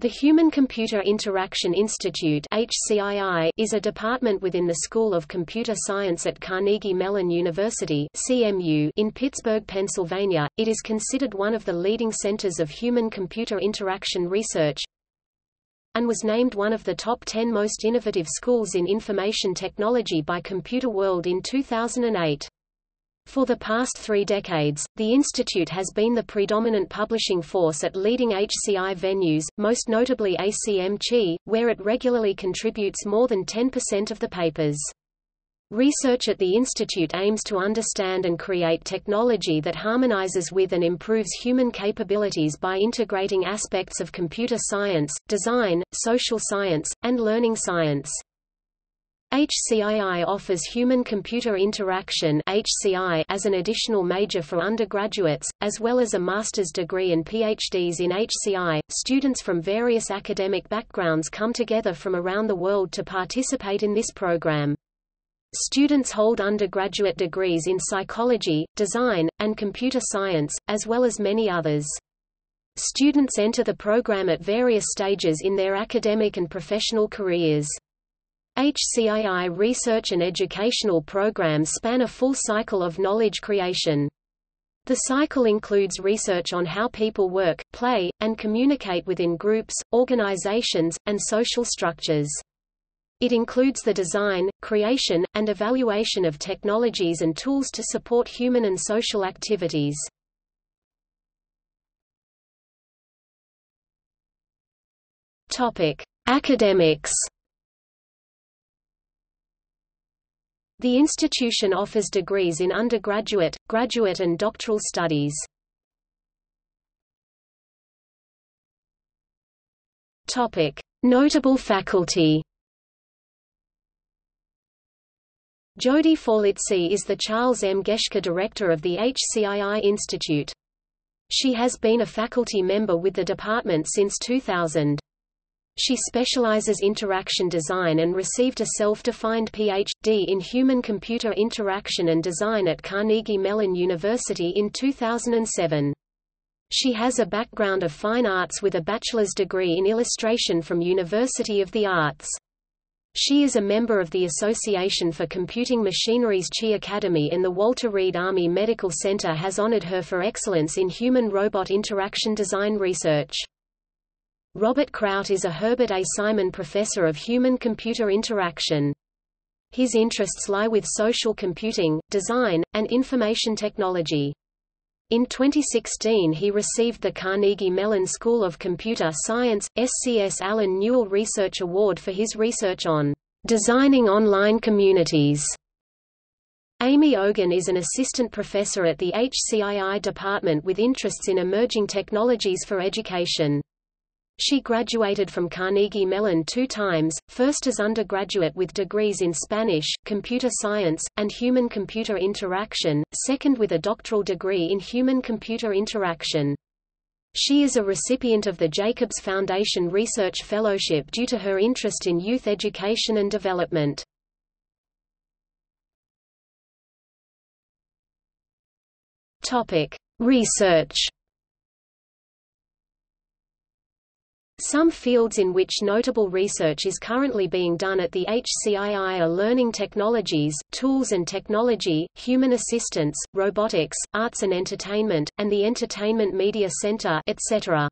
The Human-Computer Interaction Institute HCII is a department within the School of Computer Science at Carnegie Mellon University CMU in Pittsburgh, Pennsylvania. It is considered one of the leading centers of human-computer interaction research and was named one of the top 10 most innovative schools in information technology by Computerworld in 2008. For the past three decades, the institute has been the predominant publishing force at leading HCI venues, most notably ACM where it regularly contributes more than 10% of the papers. Research at the institute aims to understand and create technology that harmonizes with and improves human capabilities by integrating aspects of computer science, design, social science, and learning science. HCII offers Human-Computer Interaction as an additional major for undergraduates, as well as a master's degree and PhDs in HCI. Students from various academic backgrounds come together from around the world to participate in this program. Students hold undergraduate degrees in psychology, design, and computer science, as well as many others. Students enter the program at various stages in their academic and professional careers. HCII research and educational programs span a full cycle of knowledge creation. The cycle includes research on how people work, play, and communicate within groups, organizations, and social structures. It includes the design, creation, and evaluation of technologies and tools to support human and social activities. Topic: Academics The institution offers degrees in undergraduate, graduate and doctoral studies. Notable faculty. Jody Forlizzi is the Charles M. Geschke Director of the HCII Institute. She has been a faculty member with the department since 2000. She specializes interaction design and received a self-defined Ph.D. in human-computer interaction and design at Carnegie Mellon University in 2007. She has a background of fine arts with a bachelor's degree in illustration from University of the Arts. She is a member of the Association for Computing Machinery's Chi Academy and the Walter Reed Army Medical Center has honored her for excellence in human-robot interaction design research. Robert Kraut is a Herbert A. Simon Professor of Human-Computer Interaction. His interests lie with social computing, design, and information technology. In 2016 he received the Carnegie Mellon School of Computer Science, SCS Allen Newell Research Award for his research on designing online communities. Amy Ogan is an assistant professor at the HCII department with interests in emerging technologies for education. She graduated from Carnegie Mellon two times, first as undergraduate with degrees in Spanish, computer science, and human-computer interaction, second with a doctoral degree in human-computer interaction. She is a recipient of the Jacobs Foundation Research Fellowship due to her interest in youth education and development. Research Some fields in which notable research is currently being done at the HCII are learning technologies, tools and technology, human assistance, robotics, arts and entertainment, and the Entertainment Media Center etc.